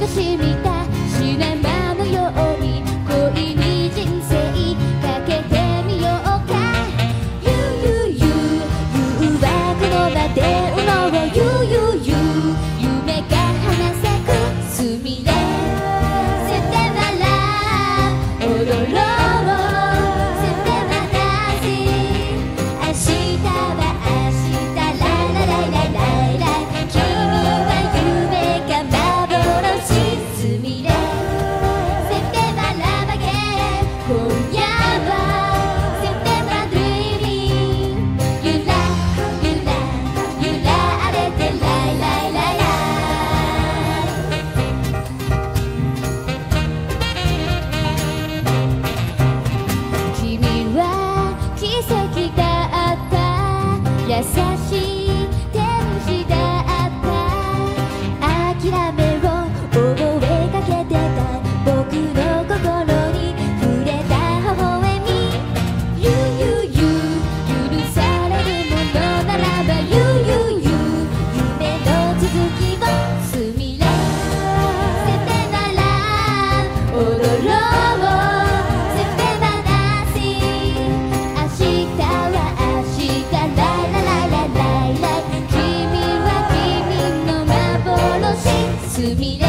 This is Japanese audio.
昔見たシ すみれ」